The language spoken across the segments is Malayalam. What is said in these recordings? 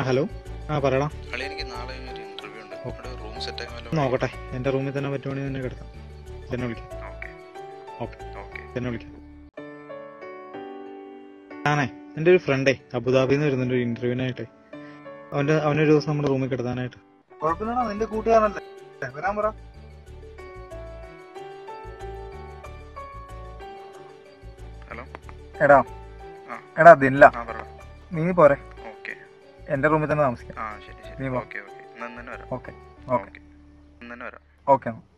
ഹലോ. ആ പറയടാ. കളി എനിക്ക് നാളെ ഒരു ഇന്റർവ്യൂ ഉണ്ട്. അവിടെ റൂം സെറ്റ് ആക്കാൻ നോക്കട്ടെ. എന്റെ റൂമിൽ തന്നെ പറ്റുവാണെങ്കിൽ തന്നെ കിടത്താം. തന്നെ വിളിക്കാം. ഓക്കെ. ഓക്കെ. തന്നെ വിളിക്കാം. ആണേ എന്റെ ഒരു ഫ്രണ്ടേ അബുദാബിയിൽ നിന്ന് വരുന്നുണ്ട് ഒരു ഇന്റർവ്യൂവിനായിട്ട് അവന്റെ അവനൊരു ദിവസം നമ്മുടെ റൂമിൽ കിടത്താനായിട്ട്. കുഴപ്പമില്ലടാ നിന്റെ കൂട്ടുകാരനല്ലേ? വരാൻ പറ. ഹലോ. എടാ. എടാ ദില്ല നീ പോരെ. എന്റെ റൂമിൽ തന്നെ താമസിക്കാം. ആ ശരി ശരി. Okay okay. Okay okay. Okay.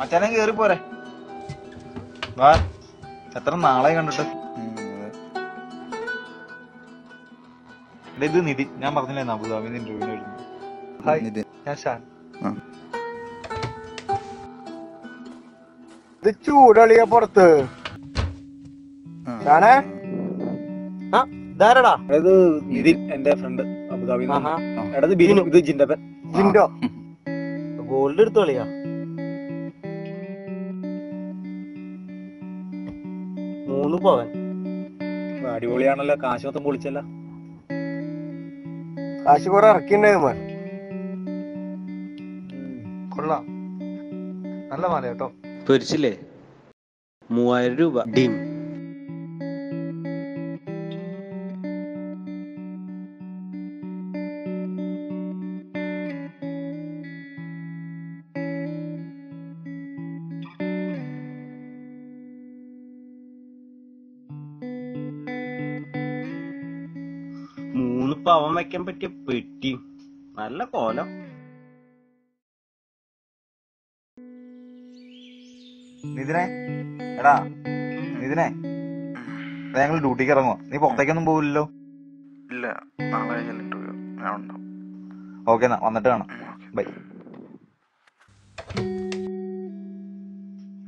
മച്ചാനെ കേറി പോരെ. വാ എത്ര നാളെ കണ്ടിട്ട്. ഇത് നിധി. ഞാൻ പറഞ്ഞില്ലേ അബുദാബിന്ന് ഇന്റർവ്യൂവിന് വരുന്നു ഹായ്. ഞാൻ ഷാൻ. ഇത് ചൂടളിയ പുറത്ത്. ഷാനെ? ആ ഇതാരടാ? ഇത് നിതിൻ എന്റെ ഫ്രണ്ട് അബുദാബിന്ന് ആഹാ. എടാ ഇത് ബിനു ഇത് ജിൻഡപ്പൻ. ജിൻഡോ? ഗോൾഡ് എടുത്തു കളിയാ. മൂന്ന് പോകാൻ അടിപൊളിയാണല്ലോ. കാശ് മൊത്തം പൊളിച്ചല്ല. കാശ് കുറെ ഇറക്കിണ്ടായിരുന്നു കൊള്ളാം. നല്ല മാല കേട്ടോ. പൊരിച്ചില്ലേ? മൂവായിരം രൂപ. ഡിം. മൂന്ന് അവൻ വെക്കാൻ പറ്റിയ പെട്ടി. നല്ല കോലം. നിതിനെ എടാ നിതിനെ. ഞങ്ങൾ ഡ്യൂട്ടിക്ക് ഇറങ്ങോ നീ പുറത്തേക്കൊന്നും പോവില്ലല്ലോ? ഇല്ല നാളെ കഴിഞ്ഞാൽ ഇന്റർവ്യൂ ഞാൻ ഉണ്ടാവും. ഓക്കെ എന്നാ. വന്നിട്ട് കാണാം. ബൈ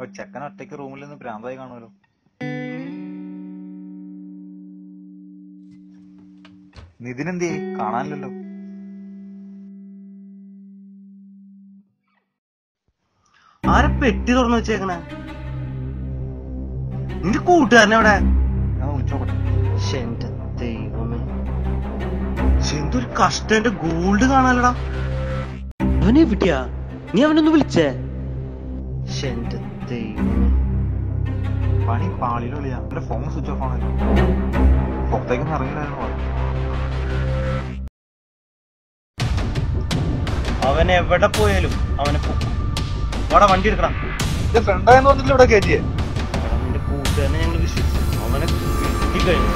ഓ ചെക്കൻ ഒറ്റയ്ക്ക് റൂമിൽ നിന്ന് ഭ്രാന്തായി കാണുമല്ലോ ചെയ്യ്? കാണാനില്ലല്ലോ. ആരെ പെട്ടി തുറന്നു വെച്ചേക്കണ? നിന്റെ കൂട്ടുകാരനെ അവിടെ ഞാൻ വിളിച്ചോട്ടെ എന്റെ ദൈവമേ. ശ്ശെ, എന്തൊരു കഷ്ടം എന്റെ ഗോൾഡ് കാണാനല്ലടാ. അവനെ എവിടെയാ നീ അവനൊന്ന് വിളിച്ചേ. എന്റെ ദൈവമേ. പണി പാളിയിലുള്ള എന്റെ ഫോൺ സ്വിച്ച് ഓഫ് ആണല്ലോ. പുറത്തേക്കൊന്നും ഇറങ്ങില്ലായിരുന്നു അവൻ എവിടെ പോയാലും അവനെ പൊക്കും വാടാ വണ്ടി എടുക്കണം. ഫ്രണ്ടായെന്ന് പറഞ്ഞില്ല ഇവിടെ കയറ്റിയേ? അവന്റെ കൂട്ടുകാരനെ ഞങ്ങൾ വിശ്വസിച്ചു. അവനെ കിട്ടിക്കഴിഞ്ഞു.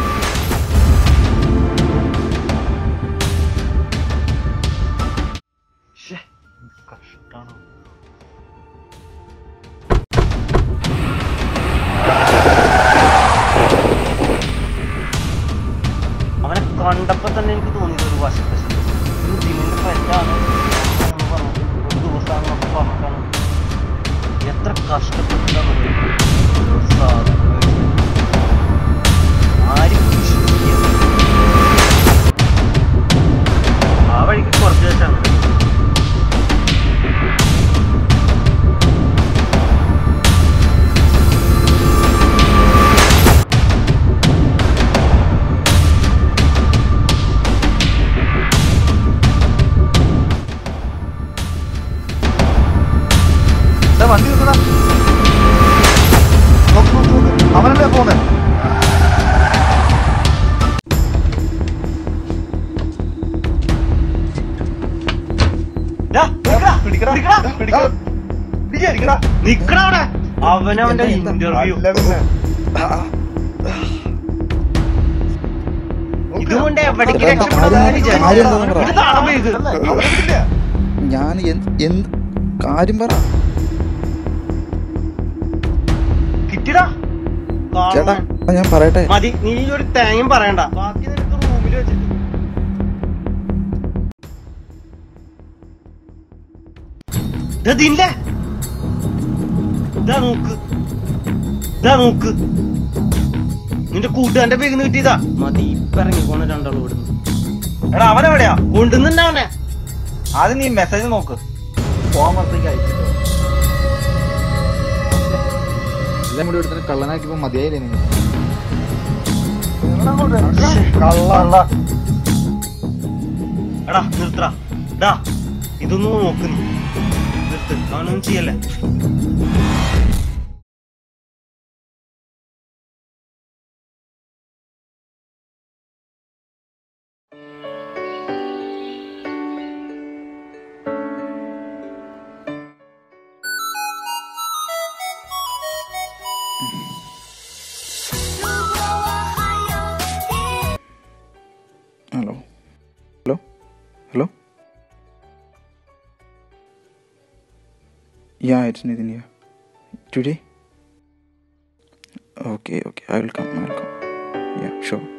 അവനെ കണ്ടപ്പോ തന്നെ എനിക്ക് തോന്നിയത് ഒരു വശപ്പശ അവനല്ലേ പോന്നെ? അവനവന്റെ ഇന്റർവ്യൂ ഇതുകൊണ്ട് എവിടേക്ക്. ഇത് ഞാൻ എന്ത് കാര്യം പറ. ചേട്ടാ ഞാൻ പറയട്ടെ. മതി നീ ഒരു തേങ്ങയും പറയണ്ട. ബാക്കി നിനക്ക് റൂമിൽ വെച്ചിട്ട്. ഇതിന്റെ. ഇതാ നോക്ക്. ഇതാ നോക്ക്. നിന്റെ കൂട്ടുകാരന്റെ പേര് കിട്ടിയതാ. മതി ഇപ്പറങ്ങി പോണ രണ്ടാളും ഇവിടുന്ന്. എടാ അവനെവിടെയാ? കൊണ്ടുന്നുണ്ടാവണേ ആദ്യം നീ മെസ്സേജ് നോക്ക്. ഫോൺ പുറത്തേക്ക് അയച്ചിട്ട്. എല്ലാം കൂടി എടുത്തിട്ട് കള്ളനാക്കിയപ്പോ മതിയായില്ലേ നിങ്ങൾ എടാ നിർത്തടാ. ഇതൊന്നും നോക്കുന്നു നിർത്ത്. അവനൊന്നും ചെയ്യല്ലേ? Yeah, it's Nitin here. Today? Okay, okay. I will come. I will come. Yeah, sure.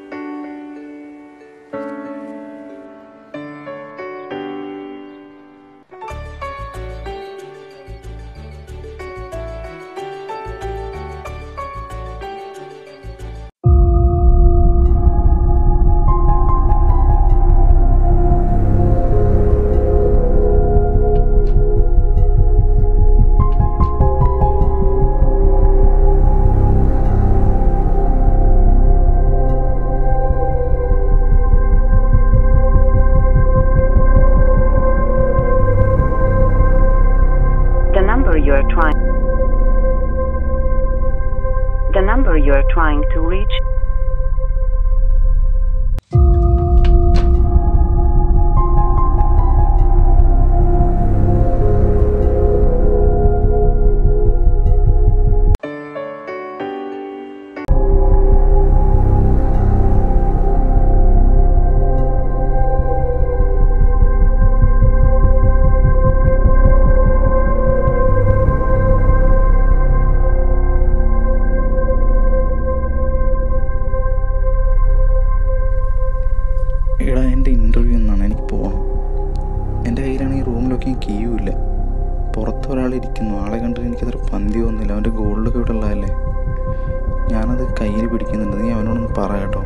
ആളെ കണ്ടിട്ട് എനിക്കത്ര പന്തി തോന്നുന്നില്ല. അവന്റെ ഗോൾഡൊക്കെ ഇവിടെ ഉള്ളതല്ലേ? ഞാനത് കയ്യിൽ പിടിക്കുന്നുണ്ട്. നീ അവനോടൊന്ന് പറ കേട്ടോ.